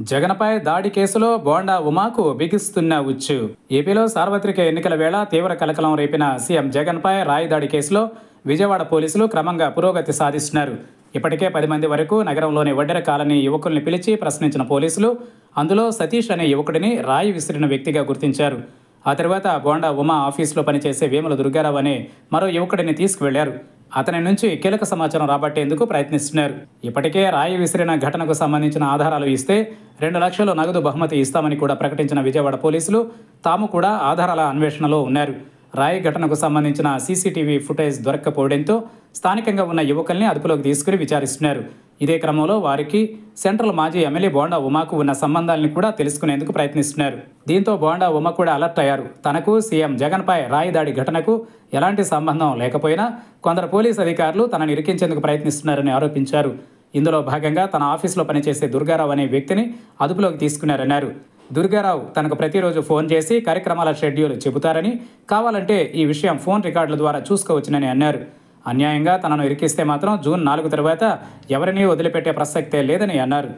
జగన్పై దాడి కేసులో బోండా ఉమాకు బిగిస్తున్న ఉచ్చు. ఏపీలో సార్వత్రిక ఎన్నికల వేళ తీవ్ర కలకలం రేపిన సీఎం జగన్పై రాయి దాడి కేసులో విజయవాడ పోలీసులు క్రమంగా పురోగతి సాధిస్తున్నారు. ఇప్పటికే పది మంది వరకు నగరంలోని వడ్డెర కాలనీ యువకుల్ని పిలిచి ప్రశ్నించిన పోలీసులు అందులో సతీష్ అనే యువకుడిని రాయి విసిరిన వ్యక్తిగా గుర్తించారు. ఆ తర్వాత బోండా ఉమా ఆఫీసులో పనిచేసే వేముల దుర్గారావు అనే మరో యువకుడిని తీసుకువెళ్ళారు. అతని నుంచి కీలక సమాచారం రాబట్టేందుకు ప్రయత్నిస్తున్నారు. ఇప్పటికే రాయి విసిరిన ఘటనకు సంబంధించిన ఆధారాలు ఇస్తే రెండు లక్షలు నగదు బహుమతి ఇస్తామని కూడా ప్రకటించిన విజయవాడ పోలీసులు తాము కూడా ఆధారాల అన్వేషణలో ఉన్నారు. రాయి ఘటనకు సంబంధించిన సీసీటీవీ ఫుటేజ్ దొరక్కపోవడంతో స్థానికంగా ఉన్న యువకుల్ని అదుపులోకి తీసుకుని విచారిస్తున్నారు. ఇదే క్రమంలో వారికి సెంట్రల్ మాజీ ఎమ్మెల్యే బోండా ఉమాకు ఉన్న సంబంధాలను కూడా తెలుసుకునేందుకు ప్రయత్నిస్తున్నారు. దీంతో బోండా ఉమ కూడా అలర్ట్ అయ్యారు. తనకు సీఎం జగన్పై రాయి దాడి ఘటనకు ఎలాంటి సంబంధం లేకపోయినా కొందరు పోలీసు అధికారులు తనను ఇరికించేందుకు ప్రయత్నిస్తున్నారని ఆరోపించారు. ఇందులో భాగంగా తన ఆఫీసులో పనిచేసే దుర్గారావు అనే వ్యక్తిని అదుపులోకి తీసుకున్నారన్నారు. దుర్గారావు తనకు ప్రతిరోజు ఫోన్ చేసి కార్యక్రమాల షెడ్యూల్ చెబుతారని కావాలంటే ఈ విషయం ఫోన్ రికార్డుల ద్వారా చూసుకోవచ్చునని అన్నారు. అన్యాయంగా తనను ఇరికిస్తే మాత్రం జూన్ నాలుగు తర్వాత ఎవరినీ వదిలిపెట్టే ప్రసక్తే లేదని అన్నారు.